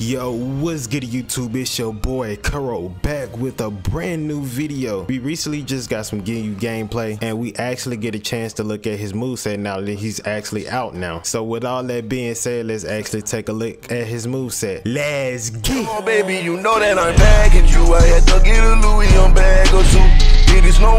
Yo, what's good YouTube? It's your boy Koro back with a brand new video. We recently just got some Giyu gameplay and we actually get a chance to look at his moveset now that he's actually out now. So with all that being said, let's actually take a look at his moveset. Let's get Come on, baby, you know that I'm bagging you. I had to get a Louis on bag or two.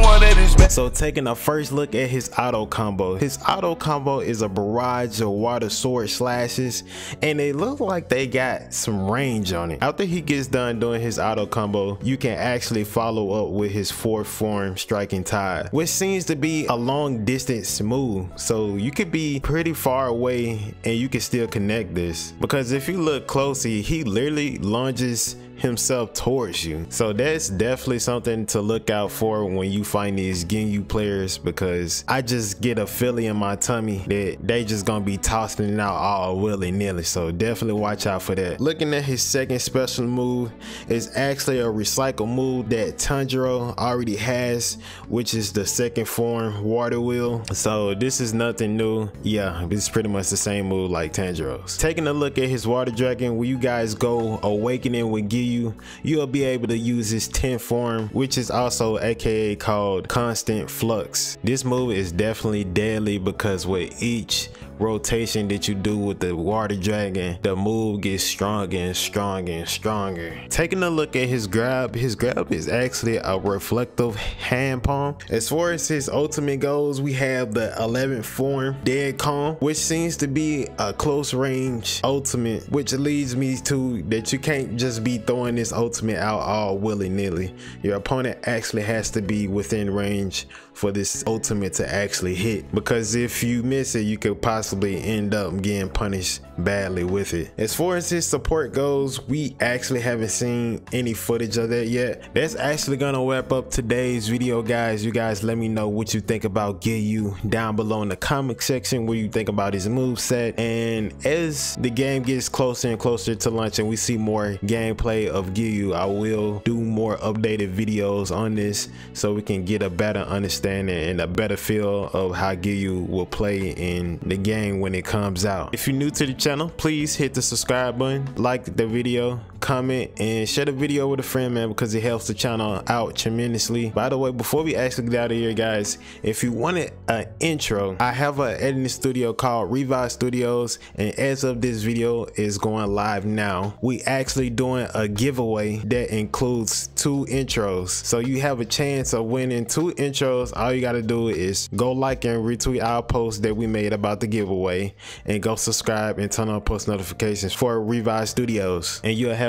One. So taking a first look at his auto combo. His auto combo is a barrage of water sword slashes and they look like they got some range on it. After he gets done doing his auto combo, you can actually follow up with his fourth form striking tide, which seems to be a long distance move. So you could be pretty far away and you can still connect this because if you look closely, he literally lunges himself towards you. So that's definitely something to look out for when you find these Giyu players because I just get a feeling in my tummy that they just gonna be tossing it out all willy-nilly. So definitely watch out for that. Looking at his second special move is actually a recycle move that Tanjiro already has, which is the second form water wheel. So this is nothing new. Yeah, it's pretty much the same move like Tanjiro's. Taking a look at his water dragon, will you guys go awakening with Giyu you, you'll be able to use this 10th form, which is also aka called constant flux. This move is definitely deadly because with each rotation that you do with the water dragon, the move gets stronger and stronger and stronger. Taking a look at his grab, his grab is actually a reflective hand palm. As far as his ultimate goes, we have the 11th form, Dead Calm, which seems to be a close range ultimate, which leads me to that you can't just be throwing this ultimate out all willy-nilly. Your opponent actually has to be within range for this ultimate to actually hit because if you miss it, you could possibly end up getting punished badly with it. As far as his support goes, we actually haven't seen any footage of that yet. That's actually gonna wrap up today's video, guys. You guys let me know what you think about Giyu down below in the comment section, what you think about his move set. And as the game gets closer and closer to launch and we see more gameplay of Giyu, I will do more updated videos on this so we can get a better understanding and a better feel of how Giyu will play in the game when it comes out. If you're new to the channel, channel please hit the subscribe button like the video comment and share the video with a friend man because it helps the channel out tremendously. By the way before we actually get out of here guys if you wanted an intro i have an editing studio called revise studios and as of this video is going live now we actually doing a giveaway that includes two intros. So you have a chance of winning two intros. All you got to do is go like and retweet our post that we made about the giveaway and go subscribe and turn on post notifications for revise studios. And you'll have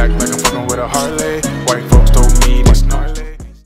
back like I'm fucking with a Harley. White